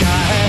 in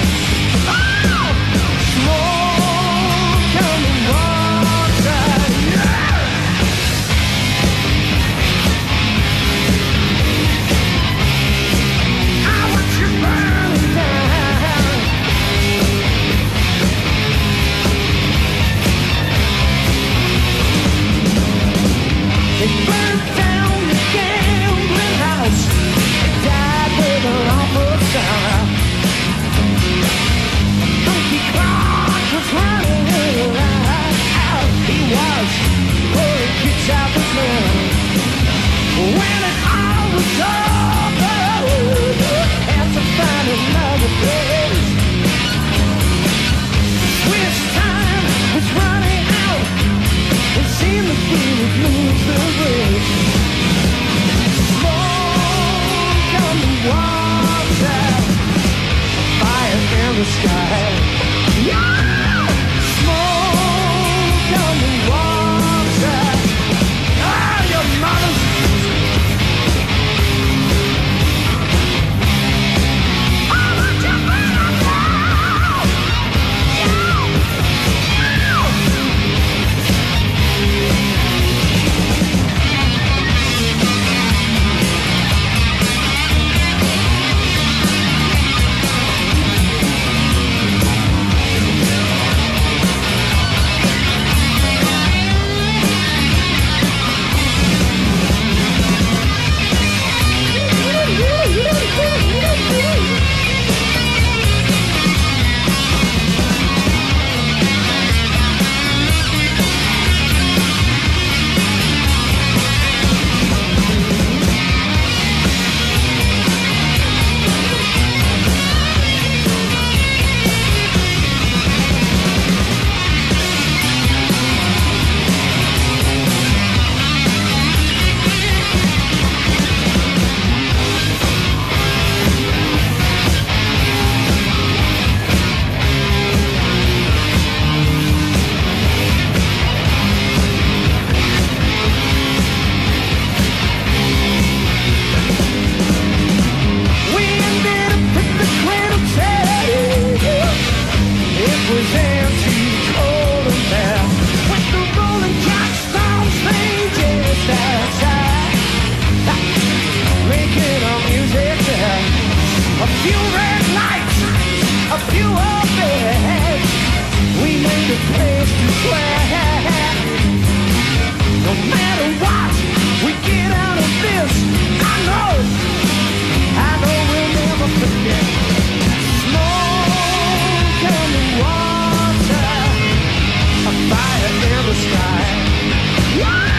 water, a fire in the sky.